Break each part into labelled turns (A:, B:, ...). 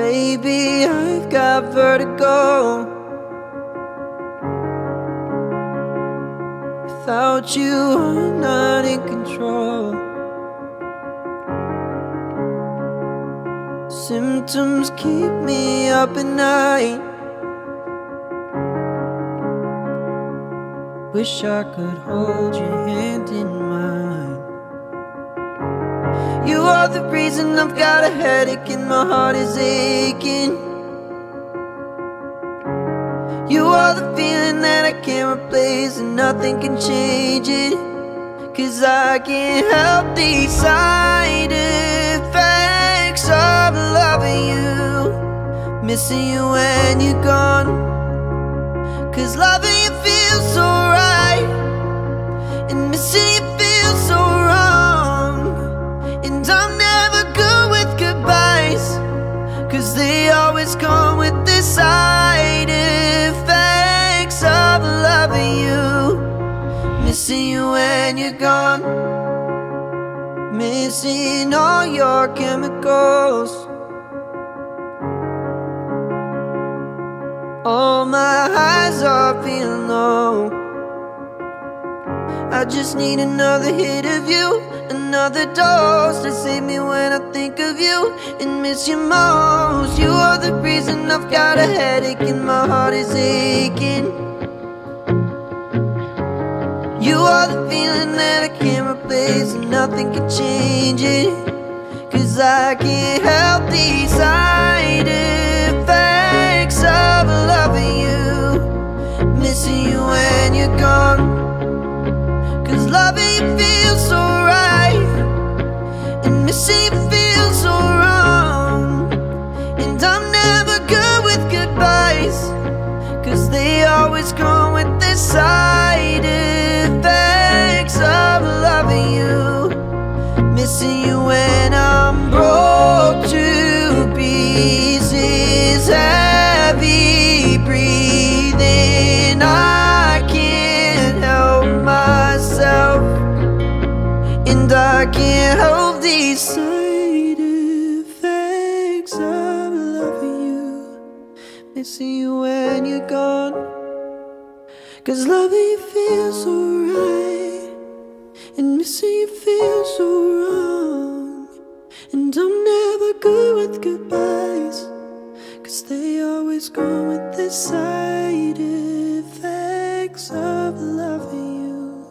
A: Baby, I've got vertigo. Without you, I'm not in control. Symptoms keep me up at night. Wish I could hold your hand in mine You are the reason I've got a headache and my heart is aching. You are the feeling that I can't replace and nothing can change it. Cause I can't help these side effects of loving you. Missing you when you're gone. Cause loving Cause they always come with the side effects of loving you. Missing you when you're gone. Missing all your chemicals. All my highs are feeling low. I just need another hit of you Another dose to save me when I think of you And miss you most. You are the reason I've got a headache and my heart is aching. You are the feeling that I can't replace And nothing can change it. Cause I can't help these side effects of loving you. Missing you when you're gone. Cause loving you feels so Cause they always come with the side effects of loving you. Missing you when I'm broke to pieces Heavy breathing. I can't help myself And I can't help these Missing you when you're gone. Cause loving you feels so right And missing you feels so wrong. And I'm never good with goodbyes Cause they always come with the side effects of loving you.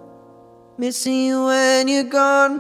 A: Missing you when you're gone